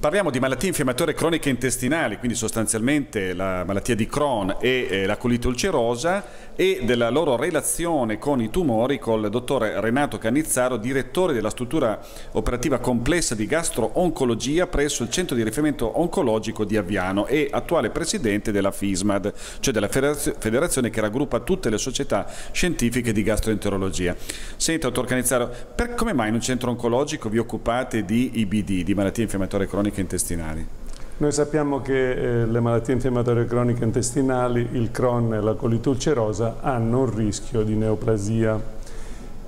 Parliamo di malattie infiammatorie croniche intestinali, quindi sostanzialmente la malattia di Crohn e eh, la colite ulcerosa e della loro relazione con i tumori col dottore Renato Canizzaro, direttore della struttura operativa complessa di gastro-oncologia presso il centro di riferimento oncologico di Aviano e attuale presidente della FISMAD, cioè della federazione che raggruppa tutte le società scientifiche di gastroenterologia. Senta, dottor Canizzaro, per come mai in un centro oncologico vi occupate di IBD, di malattie infiammatorie croniche croniche intestinali? Noi sappiamo che eh, le malattie infiammatorie croniche intestinali, il Crohn e la colite ulcerosa, hanno un rischio di neoplasia.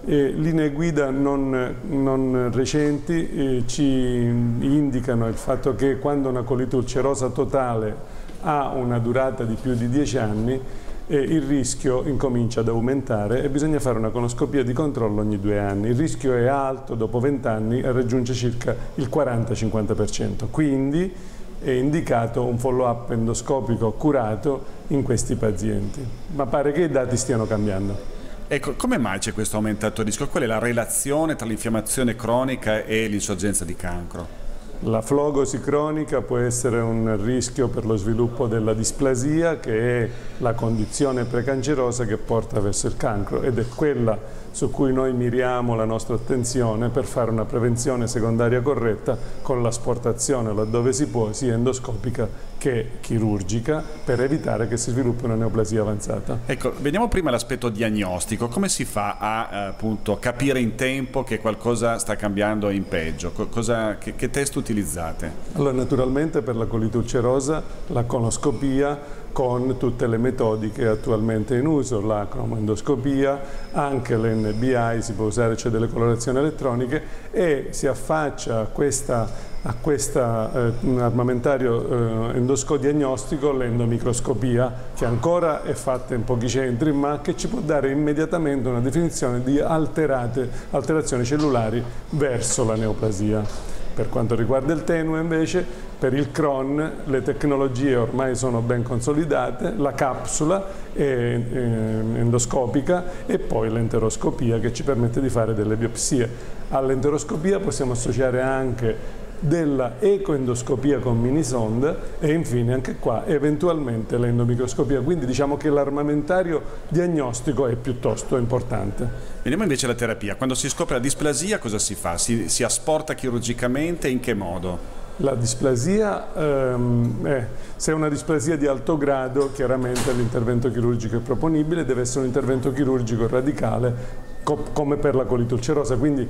E linee guida non, non recenti eh, ci indicano il fatto che quando una colite ulcerosa totale ha una durata di più di 10 anni, e il rischio incomincia ad aumentare e bisogna fare una conoscopia di controllo ogni due anni. Il rischio è alto, dopo 20 anni raggiunge circa il 40-50%, quindi è indicato un follow-up endoscopico accurato in questi pazienti. Ma pare che i dati stiano cambiando. Ecco, come mai c'è questo aumentato rischio? Qual è la relazione tra l'infiammazione cronica e l'insorgenza di cancro? La flogosi cronica può essere un rischio per lo sviluppo della displasia che è la condizione precancerosa che porta verso il cancro ed è quella su cui noi miriamo la nostra attenzione per fare una prevenzione secondaria corretta con l'asportazione laddove si può sia endoscopica che chirurgica per evitare che si sviluppi una neoplasia avanzata. Ecco, vediamo prima l'aspetto diagnostico, come si fa a eh, appunto, capire in tempo che qualcosa sta cambiando in peggio? Cosa, che, che test utilizzate? Allora naturalmente per la colite ulcerosa la conoscopia con tutte le metodiche attualmente in uso, la cromoendoscopia, anche l'NBI, si può usare, cioè delle colorazioni elettroniche e si affaccia a a questo eh, armamentario eh, endoscodiagnostico l'endomicroscopia che ancora è fatta in pochi centri ma che ci può dare immediatamente una definizione di alterazioni cellulari verso la neoplasia. Per quanto riguarda il tenue invece, per il Crohn le tecnologie ormai sono ben consolidate, la capsula è endoscopica e poi l'enteroscopia che ci permette di fare delle biopsie. All'enteroscopia possiamo associare anche della ecoendoscopia con minisonda e infine anche qua eventualmente l'endomicroscopia. Quindi diciamo che l'armamentario diagnostico è piuttosto importante. Veniamo invece alla terapia. Quando si scopre la displasia cosa si fa? Si, si asporta chirurgicamente in che modo? La displasia, ehm, eh, se è una displasia di alto grado, chiaramente l'intervento chirurgico è proponibile, deve essere un intervento chirurgico radicale, co come per la colite ulcerosa. Quindi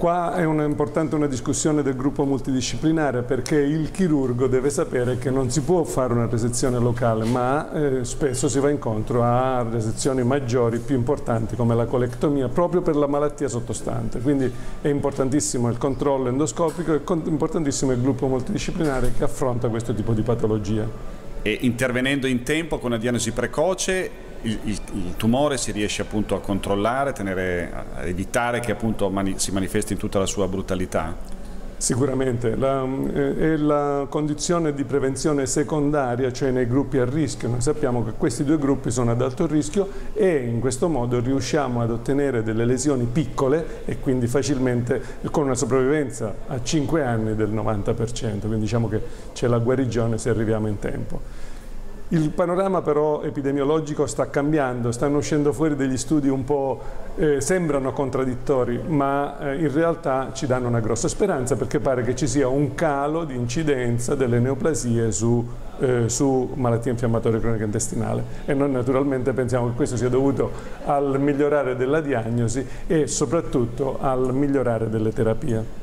Qua è una, importante una discussione del gruppo multidisciplinare perché il chirurgo deve sapere che non si può fare una resezione locale ma eh, spesso si va incontro a resezioni maggiori, più importanti come la colectomia proprio per la malattia sottostante. Quindi è importantissimo il controllo endoscopico, è importantissimo il gruppo multidisciplinare che affronta questo tipo di patologia. E intervenendo in tempo con una diagnosi precoce il, il, il, tumore si riesce appunto a controllare, tenere, a evitare che appunto mani, si manifesti in tutta la sua brutalità? Sicuramente, la, eh, è la condizione di prevenzione secondaria, cioè nei gruppi a rischio. Noi sappiamo che questi due gruppi sono ad alto rischio e in questo modo riusciamo ad ottenere delle lesioni piccole e quindi facilmente con una sopravvivenza a 5 anni del 90%, quindi diciamo che c'è la guarigione se arriviamo in tempo. Il panorama però epidemiologico sta cambiando, stanno uscendo fuori degli studi un po' eh, sembrano contraddittori, ma eh, in realtà ci danno una grossa speranza perché pare che ci sia un calo di incidenza delle neoplasie su, eh, su malattie infiammatorie croniche intestinali e noi naturalmente pensiamo che questo sia dovuto al migliorare della diagnosi e soprattutto al migliorare delle terapie.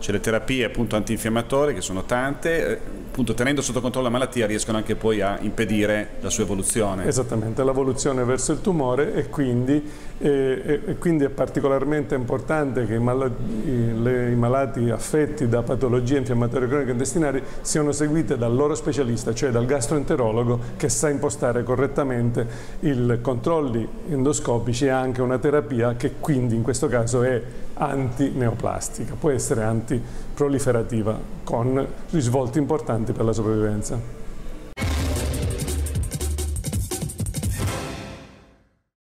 C'è le terapie appunto antinfiammatorie che sono tante, eh, appunto tenendo sotto controllo la malattia riescono anche poi a impedire la sua evoluzione. Esattamente, l'evoluzione verso il tumore e quindi, eh, e quindi è particolarmente importante che i malati, i malati, affetti da patologie infiammatorie croniche intestinali siano seguiti dal loro specialista, cioè dal gastroenterologo che sa impostare correttamente i controlli endoscopici e anche una terapia che quindi in questo caso è antineoplastica, può essere antiproliferativa con risvolti importanti per la sopravvivenza.